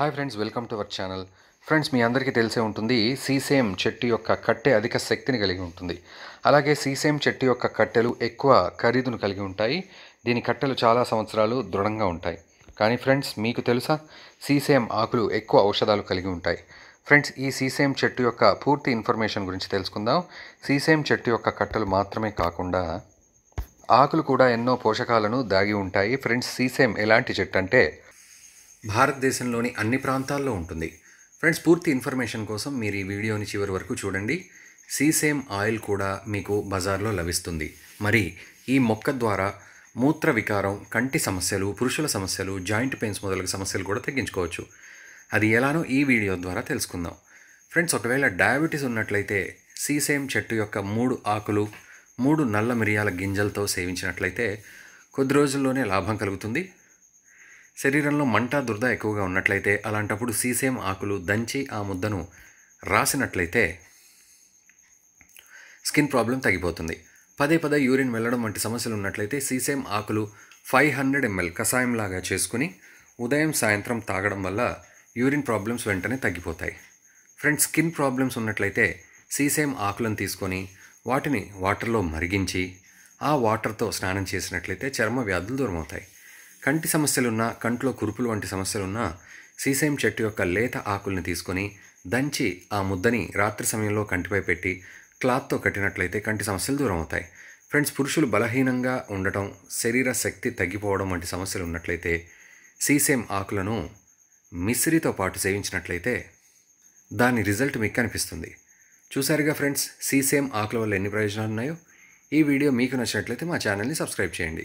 Hi friends welcome to our channel. Friends మీ అందరికీ తెలిసే ఉంటుంది సీసేమ్ చెట్టు యొక్క కట్టె అధిక శక్తిని కలిగి ఉంటుంది. అలాగే సీసేమ్ చెట్టు యొక్క కట్టెలు ఎక్కువ ఖరీదును కలిగి ఉంటాయి. దీని కట్టెలు చాలా సంవత్సరాలు దృఢంగా ఉంటాయి. కానీ ఫ్రెండ్స్ మీకు తెలుసా? సీసేమ్ ఆకులు ఎక్కువ ఔషధాలు కలిగి ఉంటాయి. ఫ్రెండ్స్ ఈ సీసేమ్ చెట్టు యొక్క పూర్తి ఇన్ఫర్మేషన్ గురించి తెలుసుకుందాం. సీసేమ్ చెట్టు యొక్క కట్టెలు మాత్రమే కాకుండా ఆకులు కూడా ఎన్నో పోషకాలను దాగి ఉంటాయి. ఫ్రెండ్స్ సీసేమ్ ఎలాంటి చెట్టు అంటే భారతదేశంలోని అన్ని ప్రాంతాల్లో ఉంటుంది. ఫ్రెండ్స్ పూర్తి ఇన్ఫర్మేషన్ కోసం మీరు ఈ వీడియోని చివరి వరకు చూడండి. సీసేమ్ ఆయిల్ కూడా మీకు బజార్లో లభిస్తుంది. మరి ఈ మొక్క ద్వారా మూత్ర వికారం కంటి సమస్యలు పురుషుల సమస్యలు జాయింట్ పెయిన్స్ మొదలగు సమస్యలు కూడా తగ్గించుకోవచ్చు. అది ఎలానో ఈ వీడియో ద్వారా తెలుసుకుందాం. ఫ్రెండ్స్ ఒకవేళ డయాబెటీస్ ఉన్నట్లయితే సీసేమ్ చెట్టు యొక్క మూడు ఆకులు మూడు నల్ల మిరియాల గింజలతో సేవించినట్లయితే కొద్ది రోజుల్లోనే లాభం కలుగుతుంది. శరీరంలో మంట దురద ఎక్కువగా ఉన్నట్లయితే అలాంటప్పుడు సీసేమ్ ఆకులు దంచి ఆ ముద్దను రాసినట్లయితే స్కిన్ ప్రాబ్లం తగ్గిపోతుంది. పదే పదే యూరిన్ వెళ్ళడం వంటి సమస్యలు ఉన్నట్లయితే సీసేమ్ ఆకులు ఫైవ్ హండ్రెడ్ ఎంఎల్ కషాయంలాగా చేసుకుని ఉదయం సాయంత్రం తాగడం వల్ల యూరిన్ ప్రాబ్లమ్స్ వెంటనే తగ్గిపోతాయి. ఫ్రెండ్స్ స్కిన్ ప్రాబ్లమ్స్ ఉన్నట్లయితే సీసేమ్ ఆకులను తీసుకొని వాటిని వాటర్లో మరిగించి ఆ వాటర్తో స్నానం చేసినట్లయితే చర్మ వ్యాధులు దూరమవుతాయి. కంటి సమస్యలున్నా కంట్లో కురుపులు వంటి సమస్యలున్నా సీసేమ్ చెట్టు యొక్క లేత ఆకుల్ని తీసుకొని దంచి ఆ ముద్దని రాత్రి సమయంలో కంటిపై పెట్టి క్లాత్తో కట్టినట్లయితే కంటి సమస్యలు దూరం అవుతాయి ఫ్రెండ్స్ పురుషులు బలహీనంగా ఉండటం శరీర శక్తి తగ్గిపోవడం వంటి సమస్యలు ఉన్నట్లయితే సీసేమ్ ఆకులను మిశ్రితో పాటు సేవించినట్లయితే దాని రిజల్ట్ మీకు కనిపిస్తుంది చూసారుగా ఫ్రెండ్స్ సీసేమ్ ఆకుల వల్ల ఎన్ని ప్రయోజనాలు ఉన్నాయో ఈ వీడియో మీకు నచ్చినట్లయితే మా ఛానల్ని సబ్స్క్రైబ్ చేయండి.